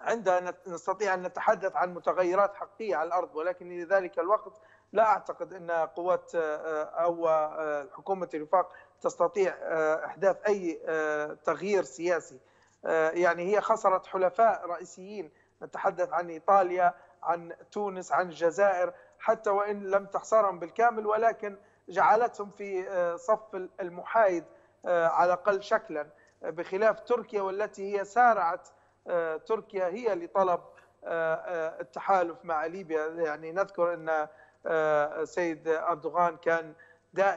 عندنا نستطيع أن نتحدث عن متغيرات حقيقية على الأرض ولكن لذلك الوقت لا أعتقد أن قوات آه، أو آه، حكومة الوفاق تستطيع آه، إحداث أي تغيير سياسي. يعني هي خسرت حلفاء رئيسيين نتحدث عن إيطاليا عن تونس عن الجزائر حتى وإن لم تحصرهم بالكامل ولكن جعلتهم في صف المحايد على الأقل شكلا. بخلاف تركيا والتي هي سارعت تركيا هي لطلب التحالف مع ليبيا. يعني نذكر إن السيد آه، أردوغان كان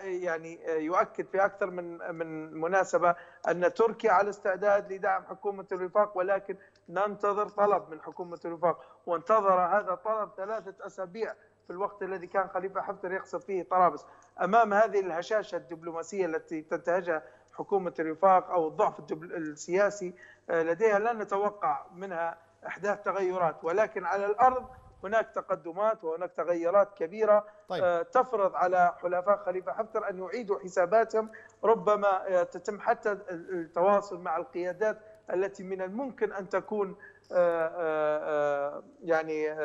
يعني يؤكد في أكثر من من مناسبة أن تركيا على استعداد لدعم حكومة الوفاق ولكن ننتظر طلب من حكومة الوفاق وانتظر هذا الطلب ثلاثة أسابيع في الوقت الذي كان خليفة حفتر يقصد فيه طرابلس. أمام هذه الهشاشة الدبلوماسية التي تنتهجها حكومة الوفاق أو الضعف السياسي آه، لديها لا نتوقع منها أحداث تغيرات. ولكن على الأرض هناك تقدمات وهناك تغيرات كبيرة طيب. آه، تفرض على حلفاء خليفة حفتر أن يعيدوا حساباتهم ربما آه، تتم حتى التواصل مع القيادات التي من الممكن أن تكون آه، يعني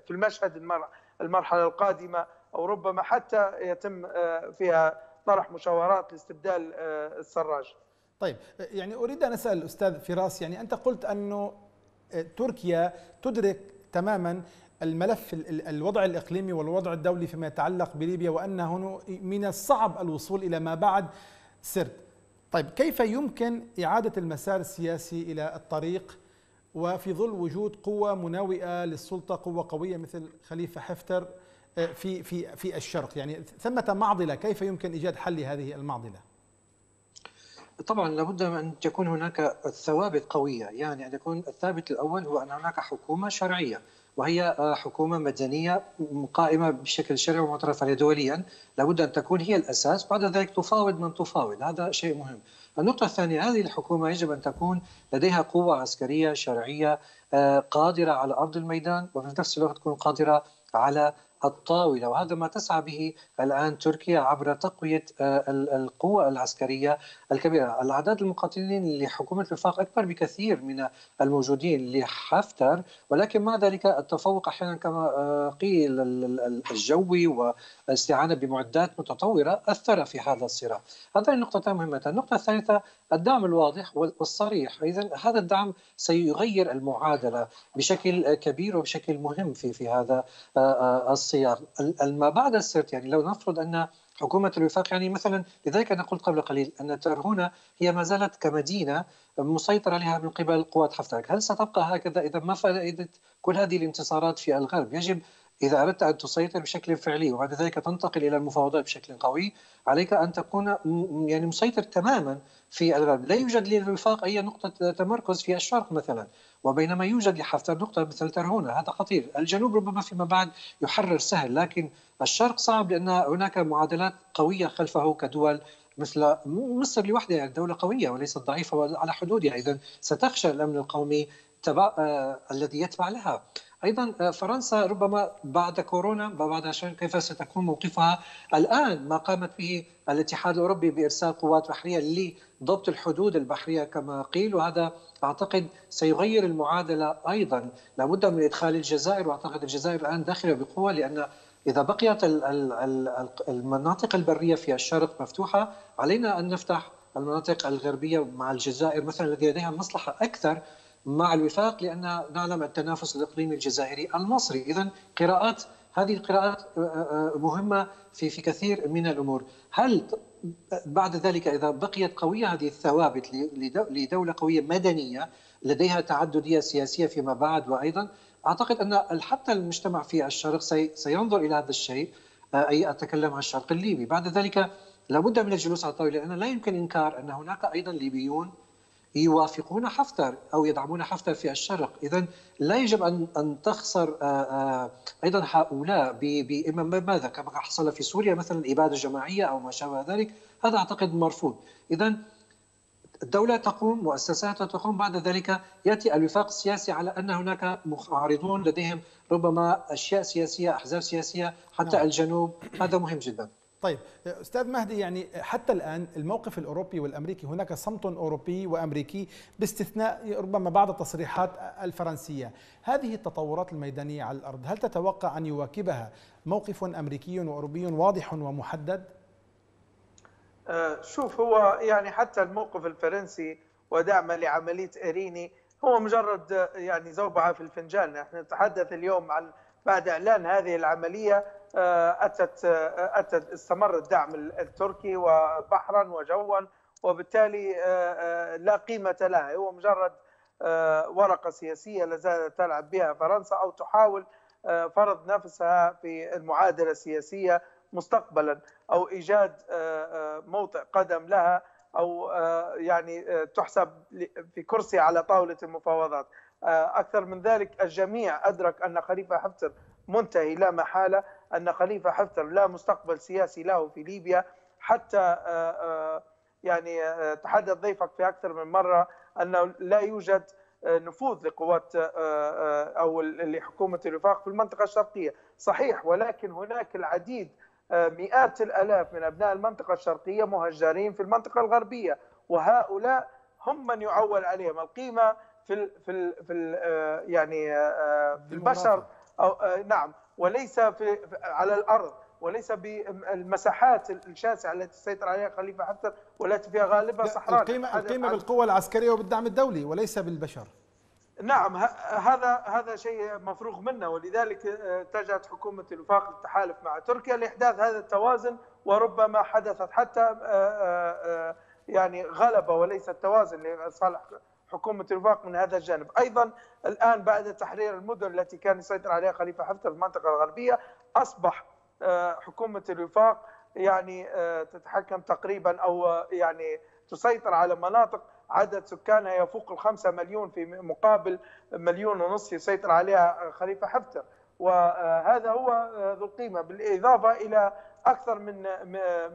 في المشهد المرحلة القادمة أو ربما حتى يتم فيها طرح مشاورات لاستبدال السراج. طيب يعني أريد أن أسأل الأستاذ فراس يعني أنت قلت أنه تركيا تدرك تماما الملف الوضع الإقليمي والوضع الدولي فيما يتعلق بليبيا وأنه من الصعب الوصول إلى ما بعد سرت. طيب كيف يمكن إعادة المسار السياسي إلى الطريق وفي ظل وجود قوة مناوئة للسلطة قوة قوية مثل خليفة حفتر آه، في في في الشرق يعني ثمة معضلة كيف يمكن إيجاد حل لهذه المعضلة؟ طبعا لابد من أن تكون هناك ثوابت قوية، يعني أن يكون الثابت الأول هو أن هناك حكومة شرعية، وهي آه، حكومة مدنية قائمة بشكل شرعي ومعترف عليه دوليا، لابد أن تكون هي الأساس، بعد ذلك تفاوض من تفاوض، هذا شيء مهم. النقطة الثانية هذه الحكومة يجب أن تكون لديها قوة عسكرية شرعية آه، قادرة على أرض الميدان وفي نفس الوقت تكون قادرة على الطاولة وهذا ما تسعى به الآن تركيا عبر تقوية آه، القوة العسكرية الكبيرة. الأعداد المقاتلين لحكومة الوفاق أكبر بكثير من الموجودين لحفتر ولكن مع ذلك التفوق أحيانا كما آه، قيل الجوي والاستعانة بمعدات متطورة أثر في هذا الصراع. هذه النقطتان مهمتان النقطة الثالثة الدعم الواضح والصريح. إذا هذا الدعم سيغير المعادلة بشكل كبير وبشكل مهم في في هذا آه، السياق ما بعد السرت يعني لو نفرض أن حكومة الوفاق يعني مثلا لذلك أنا قلت قبل قليل أن ترهونة هي ما زالت كمدينة مسيطر عليها من قبل قوات حفتر هل ستبقى هكذا؟ إذا ما فائدة كل هذه الانتصارات في الغرب؟ يجب إذا أردت أن تسيطر بشكل فعلي وبعد ذلك تنتقل إلى المفاوضات بشكل قوي عليك أن تكون يعني مسيطر تماما في الغرب. لا يوجد للوفاق أي نقطة تمركز في الشرق مثلا. وبينما يوجد لحفتر نقطة مثل ترهونة هذا خطير. الجنوب ربما فيما بعد يحرر سهل لكن الشرق صعب لأن هناك معادلات قوية خلفه كدول مثل مصر لوحدها يعني دولة قوية وليست ضعيفة على حدودها. إذا ستخشى الأمن القومي تبع آه الذي يتبع لها. أيضا آه، فرنسا ربما بعد كورونا بعد كيف ستكون موقفها الآن ما قامت به الاتحاد الأوروبي بإرسال قوات بحرية لضبط الحدود البحرية كما قيل وهذا أعتقد سيغير المعادلة أيضا. لابد من إدخال الجزائر وأعتقد الجزائر الآن داخلة بقوة لأن إذا بقيت المناطق البرية في الشرق مفتوحة علينا أن نفتح المناطق الغربية مع الجزائر مثلا التي لديها مصلحة أكثر مع الوفاق لأن نعلم التنافس الإقليمي الجزائري المصري، اذا قراءات هذه القراءات آه، آه، آه، مهمة في في كثير من الأمور، هل بعد ذلك إذا بقيت قوية هذه الثوابت لدولة قوية مدنية لديها تعددية سياسية فيما بعد وأيضا أعتقد أن حتى المجتمع في الشرق سينظر إلى هذا الشيء أي أتكلم عن الشرق الليبي، بعد ذلك لابد من الجلوس على الطاوله لأن لا يمكن إنكار أن هناك أيضا ليبيون يوافقون حفتر أو يدعمون حفتر في الشرق، اذا لا يجب ان أن تخسر آه، آه، أيضا هؤلاء ماذا؟ كما حصل في سوريا مثلا إبادة جماعية أو ما شابه ذلك، هذا أعتقد مرفوض، اذا الدولة تقوم مؤسساتها تقوم. بعد ذلك يأتي الوفاق السياسي على أن هناك معارضون لديهم ربما أشياء سياسية أحزاب سياسية حتى نعم. الجنوب. هذا مهم جدا. طيب أستاذ مهدي يعني حتى الآن الموقف الأوروبي والأمريكي هناك صمت أوروبي وأمريكي باستثناء ربما بعض التصريحات الفرنسية، هذه التطورات الميدانية على الأرض هل تتوقع أن يواكبها موقف أمريكي وأوروبي واضح ومحدد؟ أه شوف هو يعني حتى الموقف الفرنسي ودعمه لعملية إريني هو مجرد يعني زوبعة في الفنجان، نحن نتحدث اليوم عن بعد إعلان هذه العملية أتت آه، أتت استمر الدعم التركي وبحرا وجوا وبالتالي آه، لا قيمة لها. هو مجرد ورقة سياسية لازالت تلعب بها فرنسا أو تحاول فرض نفسها في المعادلة السياسية مستقبلا أو إيجاد موطئ قدم لها أو يعني تحسب في كرسي على طاولة المفاوضات. أكثر من ذلك الجميع أدرك أن خليفة حفتر منتهي لا محالة أن خليفة حفتر لا مستقبل سياسي له في ليبيا حتى آه، آه، يعني آه، تحدث ضيفك في أكثر من مرة أنه لا يوجد نفوذ لقوات أو لحكومه الوفاق في المنطقة الشرقية، صحيح ولكن هناك العديد مئات الآلاف من أبناء المنطقة الشرقية مهجرين في المنطقة الغربية وهؤلاء هم من يعول عليهم. القيمة في ال في ال في ال يعني في البشر أو نعم. وليس في على الأرض. وليس بالمساحات الشاسعة التي سيطر عليها خليفة حفتر والتي فيها غالبها صحراء. القيمة القيمة بالقوة العسكرية وبالدعم الدولي وليس بالبشر. نعم هذا هذا شيء مفروغ منه. ولذلك اتجهت حكومة الوفاق للتحالف مع تركيا لإحداث هذا التوازن وربما حدثت حتى يعني غلبة وليس التوازن لصالح حكومة الوفاق من هذا الجانب، أيضا الآن بعد تحرير المدن التي كان يسيطر عليها خليفة حفتر في المنطقة الغربية أصبح حكومة الوفاق يعني تتحكم تقريبا أو يعني تسيطر على مناطق عدد سكانها يفوق الخمسة مليون في مقابل مليون ونصف يسيطر عليها خليفة حفتر وهذا هو ذو القيمة. بالإضافة إلى أكثر من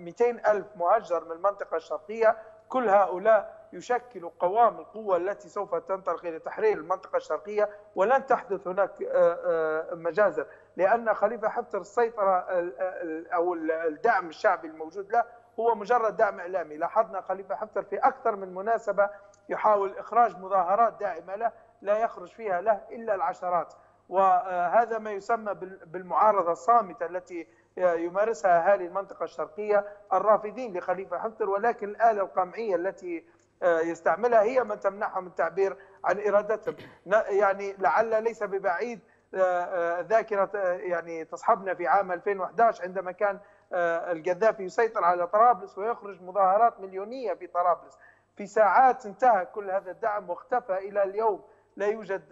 200 ألف مهجر من المنطقة الشرقية كل هؤلاء يشكلوا قوام القوة التي سوف تنطلق إلى تحرير المنطقة الشرقية ولن تحدث هناك مجازر. لأن خليفة حفتر السيطرة أو الدعم الشعبي الموجود له هو مجرد دعم إعلامي. لاحظنا خليفة حفتر في أكثر من مناسبة يحاول إخراج مظاهرات داعمة له لا يخرج فيها له إلا العشرات. وهذا ما يسمى بالمعارضة الصامتة التي يمارسها أهالي المنطقة الشرقية الرافضين لخليفة حفتر. ولكن الآلة القمعية التي يستعملها هي من تمنعهم التعبير عن إرادتهم يعني لعل ليس ببعيد ذاكرة يعني تصحبنا في عام 2011 عندما كان القذافي يسيطر على طرابلس ويخرج مظاهرات مليونية في طرابلس في ساعات انتهى كل هذا الدعم واختفى إلى اليوم لا يوجد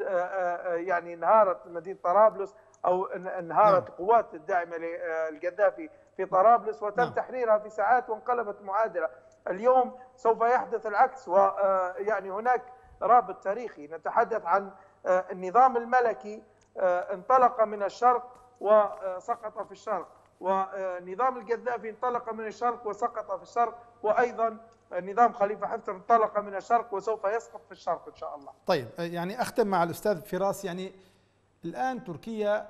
يعني انهارت مدينة طرابلس أو انهارت نعم. قوات الداعمة للقذافي في طرابلس وتم نعم. تحريرها في ساعات وانقلبت معادلة اليوم سوف يحدث العكس ويعني هناك رابط تاريخي نتحدث عن النظام الملكي انطلق من الشرق وسقط في الشرق ونظام القذافي انطلق من الشرق وسقط في الشرق وأيضا نظام خليفة حفتر انطلق من الشرق وسوف يسقط في الشرق إن شاء الله. طيب يعني أختم مع الأستاذ فراس يعني الآن تركيا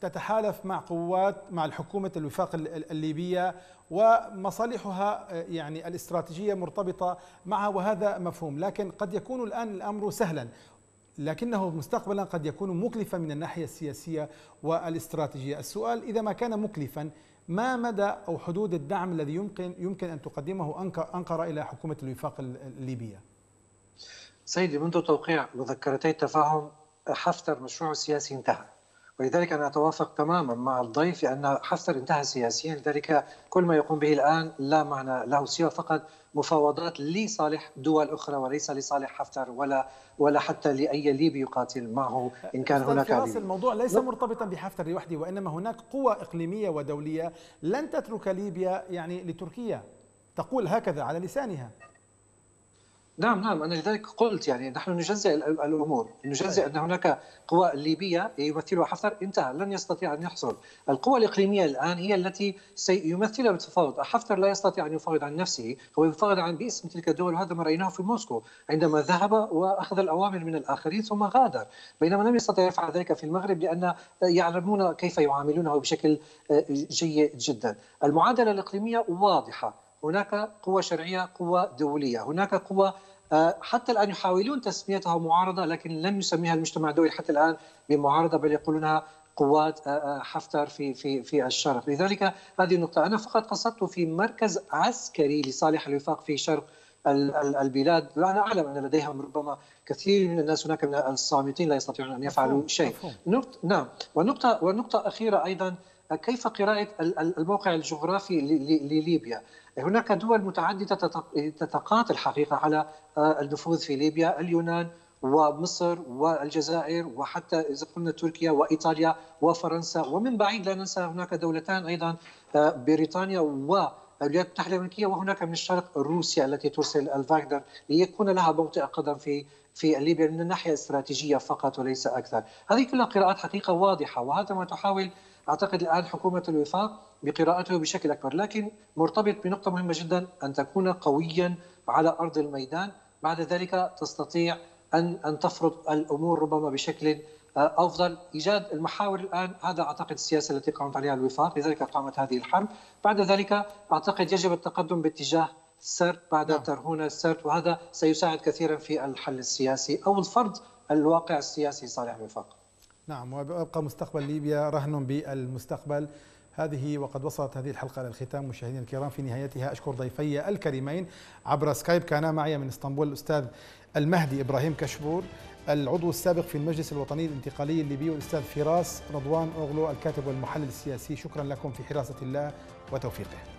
تتحالف مع قوات مع الحكومة الوفاق الليبية ومصالحها يعني الاستراتيجية مرتبطة معها وهذا مفهوم لكن قد يكون الآن الأمر سهلا لكنه مستقبلا قد يكون مكلفا من الناحية السياسية والاستراتيجية، السؤال إذا ما كان مكلفا ما مدى أو حدود الدعم الذي يمكن يمكن أن تقدمه أنقرة إلى حكومة الوفاق الليبية؟ سيدي منذ توقيع مذكرتي التفاهم حفتر مشروعه السياسي انتهى. ولذلك أنا أتوافق تماما مع الضيف لأن حفتر انتهى سياسيا. لذلك كل ما يقوم به الآن لا معنى له سوى فقط مفاوضات لصالح دول أخرى وليس لصالح حفتر ولا ولا حتى لأي ليبي يقاتل معه إن كان هناك ليبي. الموضوع ليس مرتبطا بحفتر لوحده وإنما هناك قوى إقليمية ودولية لن تترك ليبيا يعني لتركيا تقول هكذا على لسانها. نعم نعم أنا لذلك قلت يعني نحن نجزئ الأمور، نجزئ أن هناك قوى ليبية يمثلها حفتر انتهى. لن يستطيع أن يحصل، القوى الإقليمية الآن هي التي سيمثلها بالتفاوض، حفتر لا يستطيع أن يفاوض عن نفسه، هو يفاوض عن باسم تلك الدول وهذا ما رأيناه في موسكو. عندما ذهب وأخذ الأوامر من الآخرين ثم غادر، بينما لم يستطع يفعل ذلك في المغرب لأن يعلمون كيف يعاملونه بشكل جيد جدا، المعادلة الإقليمية واضحة، هناك قوة شرعية قوة دولية. هناك قوة حتى الآن يحاولون تسميتها معارضة لكن لم يسميها المجتمع الدولي حتى الآن بمعارضة بل يقولونها قوات حفتر في في في الشرق، لذلك هذه النقطة. أنا فقط قصدت في مركز عسكري لصالح الوفاق في شرق البلاد، وأنا أعلم أن لديهم ربما كثير من الناس هناك من الصامتين لا يستطيعون أن يفعلوا شيء. نقطة نعم. ونقطة ونقطة أخيرة أيضا. كيف قراءة الموقع الجغرافي لليبيا؟ هناك دول متعددة تتقاتل حقيقة على النفوذ في ليبيا اليونان ومصر والجزائر وحتى إذا قلنا تركيا وإيطاليا وفرنسا. ومن بعيد لا ننسى هناك دولتان أيضا بريطانيا و الولايات المتحدة الأمريكية. وهناك من الشرق روسيا التي ترسل الفاغنر ليكون لها موطئ قدم في في ليبيا من الناحية الاستراتيجية فقط وليس أكثر. هذه كلها قراءات حقيقة واضحة وهذا ما تحاول أعتقد الآن حكومة الوفاق بقراءته بشكل أكبر، لكن مرتبط بنقطة مهمة جدا أن تكون قويا على أرض الميدان، بعد ذلك تستطيع أن أن تفرض الأمور ربما بشكل أفضل، إيجاد المحاور الآن هذا أعتقد السياسة التي قامت عليها الوفاق، لذلك قامت هذه الحرب، بعد ذلك أعتقد يجب التقدم باتجاه سرد بعد نعم. ترهون السرد وهذا سيساعد كثيرا في الحل السياسي أو الفرض الواقع السياسي صالح الوفاق. نعم ويبقى مستقبل ليبيا رهن بالمستقبل. هذه وقد وصلت هذه الحلقة إلى الختام. مشاهدينا الكرام في نهايتها أشكر ضيفي الكريمين عبر سكايب. كان معي من إسطنبول الأستاذ المهدي إبراهيم كشبور العضو السابق في المجلس الوطني الانتقالي الليبي والأستاذ فراس رضوان أوغلو الكاتب والمحلل السياسي. شكرا لكم في حراسة الله وتوفيقه.